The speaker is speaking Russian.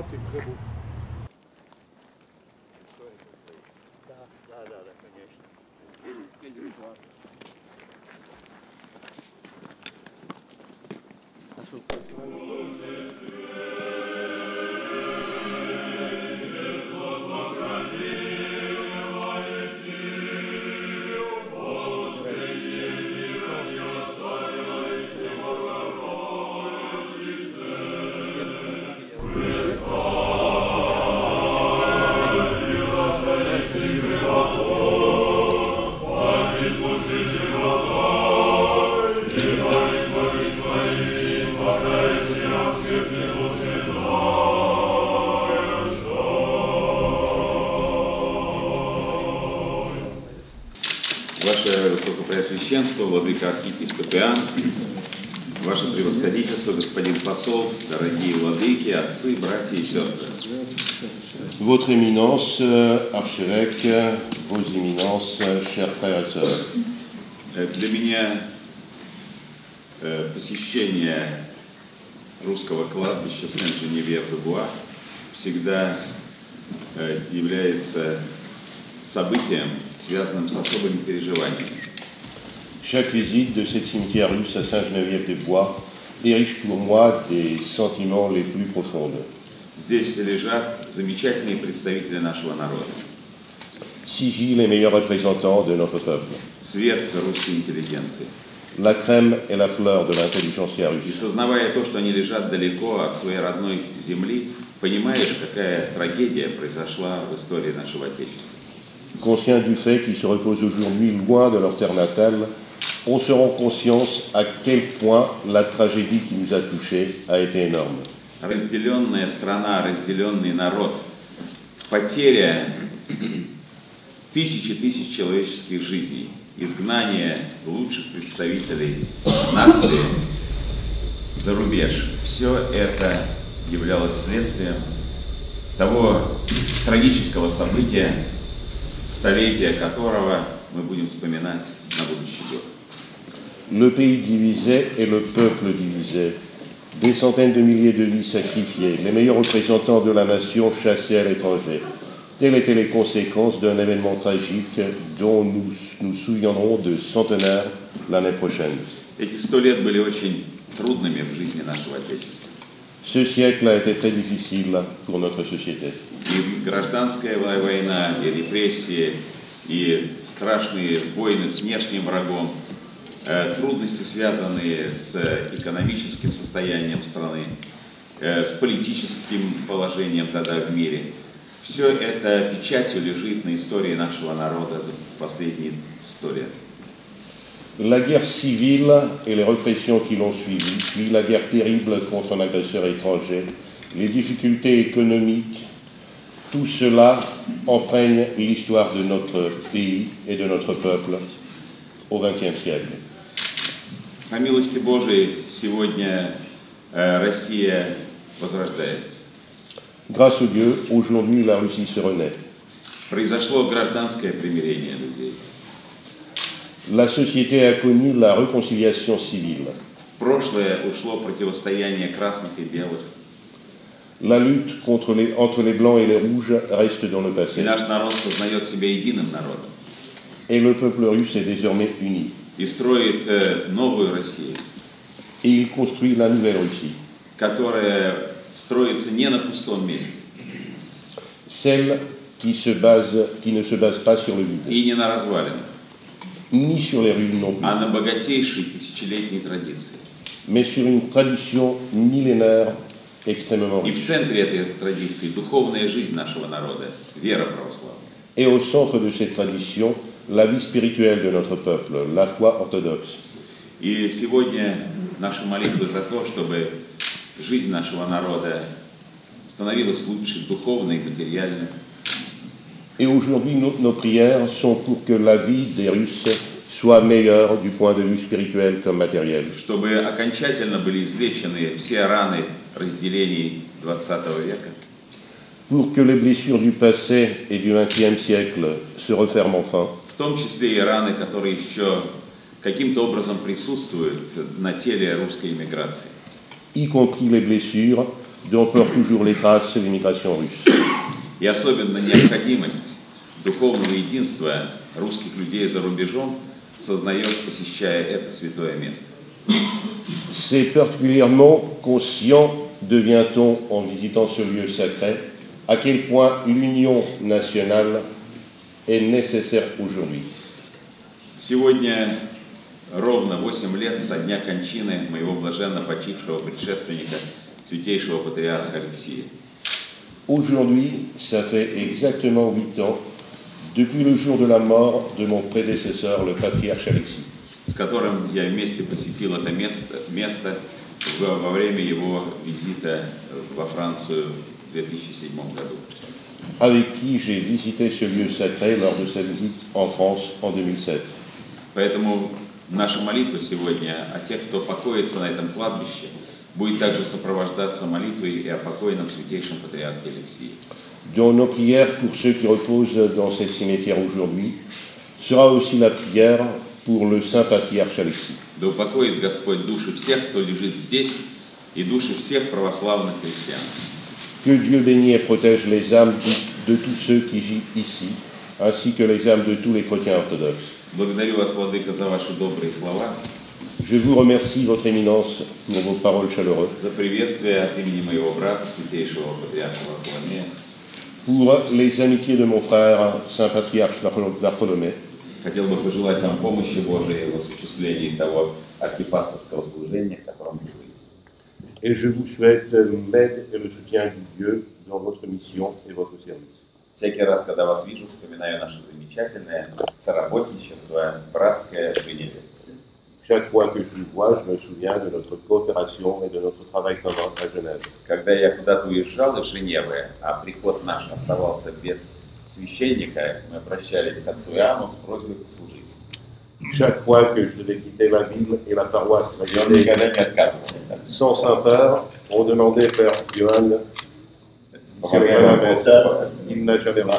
Ah, c'est très beau. Ваше Высокопреосвященство, Владыка Архиепископ Иоанн, Ваше Превосходительство, господин посол, дорогие владыки, отцы, братья и сестры. Votre Éminence, archevêque, vos Éminences, chers frères et sœurs, Э, Для меня э, посещение русского кладбища в Сен-Женевьев-де-Буа всегда э, является событием, связанным с особыми переживаниями. chaque visite de cette cimetière russe à Saint-Geneviève-des-Bois riche pour moi des sentiments les plus profonds. Здесь лежат замечательные представители нашего народа. Sigy, les meilleurs représentants de notre peuple, Цвет русской интеллигенции. la crème et la fleur de l'intelligentsia И russe. сознавая то, что они лежат далеко от своей родной земли, понимаешь, какая трагедия произошла в истории нашего Отечества. Conscient du fait qu'ils se reposent aujourd'hui loin de leur terre natale, on se rend conscience à quel point la tragédie qui nous a touchés a été énorme. Разделенная страна, разделенный народ, потеря тысячи тысяч человеческих жизней, изгнание лучших представителей нации за рубеж. Все это являлось следствием того трагического события, столетия которого мы будем вспоминать на будущий год. Le pays divisé et le peuple divisé. Des centaines de milliers de vies sacrifiées, les meilleurs représentants de la nation chassés à l'étranger. Telles étaient les conséquences d'un événement tragique dont nous nous souviendrons de centenaire l'année prochaine. Эти сто лет были очень трудными в жизни нашего Отечества. Ce siècle a été très difficile pour notre société. И гражданская вой- война, и репрессии, и страшные войны с внешним врагом, э, трудности, связанные с экономическим состоянием страны, э, с политическим положением тогда в мире. Все это печатью лежит на истории нашего народа за последние сто лет. La guerre civile et les répressions qui l'ont suivi, puis la guerre terrible contre un agresseur étranger, les difficultés économiques, tout cela empreigne l'histoire de notre pays et de notre peuple au XXe siècle. По милости Божией сегодня э, Россия возрождается. Grâce au Dieu, aujourd'hui la Russie se renaît. Произошло гражданское примирение людей. La société a connu la réconciliation civile. La lutte entre les blancs et les rouges reste dans le passé. Et le peuple russe est désormais uni. Et il construit la nouvelle Russie. Celle qui, se base, qui ne se base pas sur le vide. Ni sur les ruines non plus, а на богатейшей тысячелетней традиции. mais sur une tradition millénaire extrêmement И riche. в центре этой традиции духовная жизнь нашего народа, вера православная. Et au centre de cette tradition, la vie spirituelle de notre peuple, la foi orthodoxe. И сегодня наши молитвы за то, чтобы жизнь нашего народа становилась лучше духовно и материально, Et aujourd'hui, nos, nos prières sont pour que la vie des Russes soit meilleure du point de vue spirituel comme matériel, чтобы окончательно были излечены все раны разделений XX века, pour que les blessures du passé et du XXe siècle se referment enfin, в том числе и раны, которые еще каким-то образом присутствуют на теле русской иммиграции. y compris les blessures dont portent toujours les traces l'immigration russe. И особенно необходимость духовного единства русских людей за рубежом сознает, посещая это святое место. C'est particulièrement conscient devient-on en visitant ce lieu sacré à quel point l'union nationale est nécessaire aujourd'hui. Сегодня ровно 8 лет со дня кончины моего блаженно почившего предшественника, святейшего патриарха Алексия. Aujourd'hui, ça fait exactement huit ans depuis le jour de la mort de mon prédécesseur, le patriarche Alexis. с которым я вместе посетил это место, место во во время его визита во Францию в 2007 году. avec qui j'ai visité ce lieu sacré lors de sa visite en France en 2007. Поэтому наша молитва сегодня о тех, кто покоится на этом кладбище, будет также сопровождаться молитвой и о покойном святейшем патриархе Алексии. Dont nos prières pour ceux qui reposent dans cette cimetière aujourd'hui sera aussi la prière pour le saint patriarche Alexis. Да упокоит Господь души всех, кто лежит здесь, и души всех православных христиан. Que Dieu bénisse et protège les âmes de, de tous ceux qui vivent ici, ainsi que les âmes de tous les chrétiens orthodoxes. Благодарю вас, Владыка, за ваши добрые слова, Je vous remercie, Votre Éminence, pour vos paroles chaleureuses, за приветствие от имени моего брата, святейшего патриарха Варфоломея. pour les amitiés de mon frère, saint patriarche Vartholomé, Хотел бы пожелать вам помощи Божией в осуществлении того архипасторского служения, в котором вы будете. et je vous souhaite l'aide et le soutien de Dieu dans votre mission et votre service. Всякий раз, когда вас вижу, вспоминаю наше замечательное соработничество, братское в Женеве. Chaque fois que je vous vois, je me souviens de notre coopération et de notre travail commun à Genève. Когда я куда-то уезжал из Женевы, а приход наш оставался без священника, мы обращались к отцу Иоанну с просьбой послужить. Chaque fois que je devais quitter la ville et la paroisse И он restée никогда не отказывался. sans Saint-Père, on demandait Père Johann s'il Помогая avait la вам messe. Il n'a jamais на,